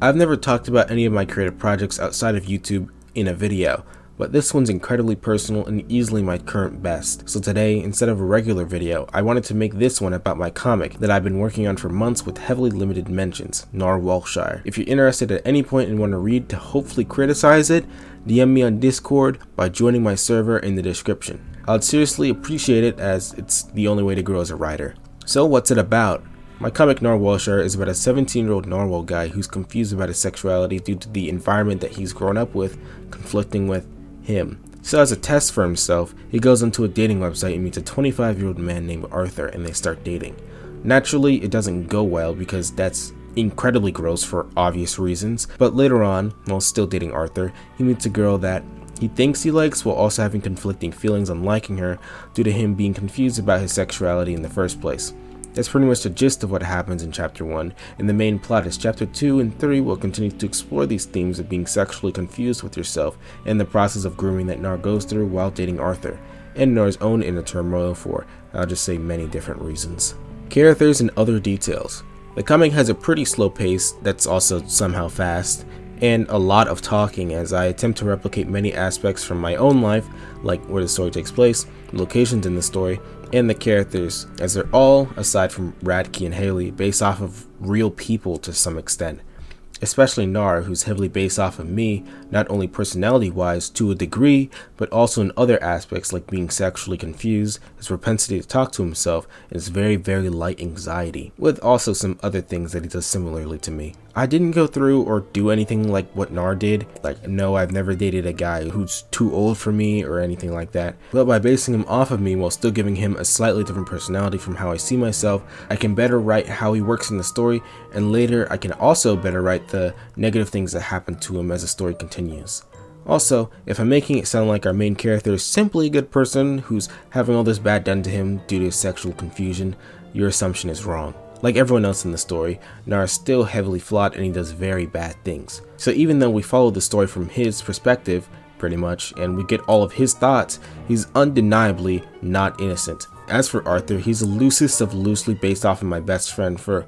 I've never talked about any of my creative projects outside of YouTube in a video, but this one's incredibly personal and easily my current best. So today, instead of a regular video, I wanted to make this one about my comic that I've been working on for months with heavily limited mentions, Narwhalshire. If you're interested at any point and want to read to hopefully criticize it, DM me on Discord by joining my server in the description. I'd seriously appreciate it as it's the only way to grow as a writer. So what's it about? My comic Narwhalshire is about a 17 year old narwhal guy who's confused about his sexuality due to the environment that he's grown up with conflicting with him. So as a test for himself, he goes onto a dating website and meets a 25 year old man named Arthur and they start dating. Naturally, it doesn't go well because that's incredibly gross for obvious reasons, but later on, while still dating Arthur, he meets a girl that he thinks he likes while also having conflicting feelings on liking her due to him being confused about his sexuality in the first place. That's pretty much the gist of what happens in Chapter 1, and the main plot is Chapter 2 and 3 will continue to explore these themes of being sexually confused with yourself and the process of grooming that Nar goes through while dating Arthur, and Nar's own inner turmoil for, I'll just say, many different reasons. Characters and other details. The comic has a pretty slow pace that's also somehow fast, and a lot of talking as I attempt to replicate many aspects from my own life, like where the story takes place, locations in the story, and the characters, as they're all, aside from Radke and Haley, based off of real people to some extent especially Nar, who's heavily based off of me, not only personality wise to a degree, but also in other aspects like being sexually confused, his propensity to talk to himself, and his very, very light anxiety, with also some other things that he does similarly to me. I didn't go through or do anything like what Nar did, like, no, I've never dated a guy who's too old for me or anything like that, but by basing him off of me while still giving him a slightly different personality from how I see myself, I can better write how he works in the story, and later I can also better write the negative things that happen to him as the story continues. Also, if I'm making it sound like our main character is simply a good person who's having all this bad done to him due to sexual confusion, your assumption is wrong. Like everyone else in the story, Nar is still heavily flawed and he does very bad things. So even though we follow the story from his perspective, pretty much, and we get all of his thoughts, he's undeniably not innocent. As for Arthur, he's the loosest of loosely based off of my best friend for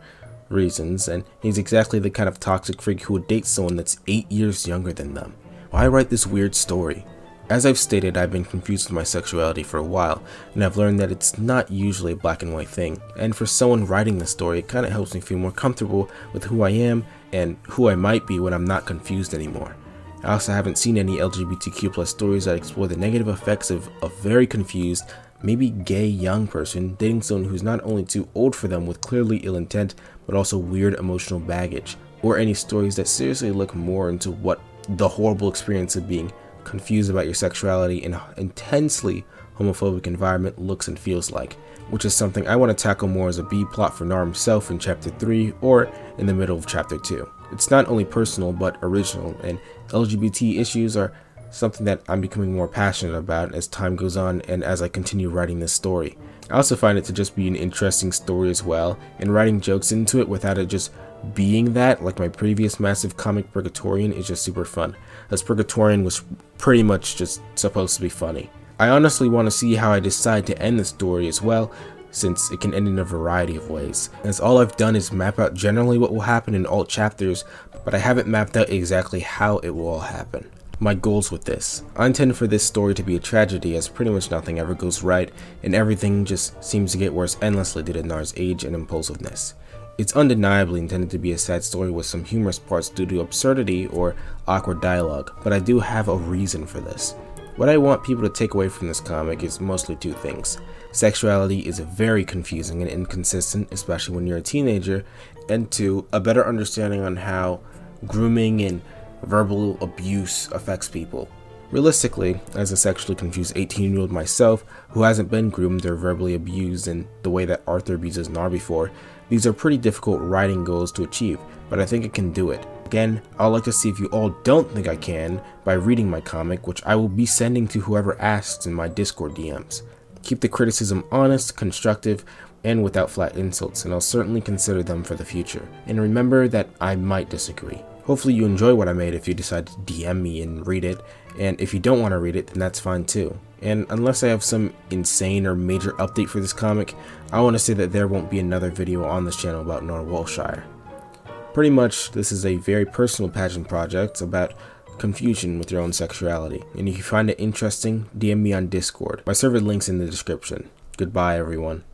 reasons, and he's exactly the kind of toxic freak who would date someone that's 8 years younger than them. Why write this weird story? As I've stated, I've been confused with my sexuality for a while, and I've learned that it's not usually a black and white thing, and for someone writing the story, it kind of helps me feel more comfortable with who I am and who I might be when I'm not confused anymore. I also haven't seen any LGBTQ plus stories that explore the negative effects of a very confused, maybe gay young person dating someone who's not only too old for them with clearly ill intent, but also weird emotional baggage, or any stories that seriously look more into what the horrible experience of being confused about your sexuality in an intensely homophobic environment looks and feels like, which is something I want to tackle more as a B plot for Nar himself in chapter 3 or in the middle of chapter 2. It's not only personal but original, and LGBT issues are something that I'm becoming more passionate about as time goes on and as I continue writing this story. I also find it to just be an interesting story as well, and writing jokes into it without it just being that, like my previous massive comic Purgatorian, is just super fun, as Purgatorian was pretty much just supposed to be funny. I honestly want to see how I decide to end the story as well, since it can end in a variety of ways, as all I've done is map out generally what will happen in all chapters, but I haven't mapped out exactly how it will all happen my goals with this. I intend for this story to be a tragedy as pretty much nothing ever goes right and everything just seems to get worse endlessly due to Nar's age and impulsiveness. It's undeniably intended to be a sad story with some humorous parts due to absurdity or awkward dialogue, but I do have a reason for this. What I want people to take away from this comic is mostly two things. Sexuality is very confusing and inconsistent, especially when you're a teenager, and two, a better understanding on how grooming and verbal abuse affects people. Realistically, as a sexually confused 18 year old myself who hasn't been groomed or verbally abused in the way that Arthur abuses Nar before, these are pretty difficult writing goals to achieve, but I think I can do it. Again, I'd like to see if you all don't think I can by reading my comic, which I will be sending to whoever asks in my Discord DMs. Keep the criticism honest, constructive, and without flat insults, and I'll certainly consider them for the future. And remember that I might disagree. Hopefully you enjoy what I made if you decide to DM me and read it, and if you don't want to read it, then that's fine too. And unless I have some insane or major update for this comic, I want to say that there won't be another video on this channel about Narwhalshire. Pretty much, this is a very personal pageant project about confusion with your own sexuality. And if you find it interesting, DM me on Discord. My server link's in the description. Goodbye, everyone.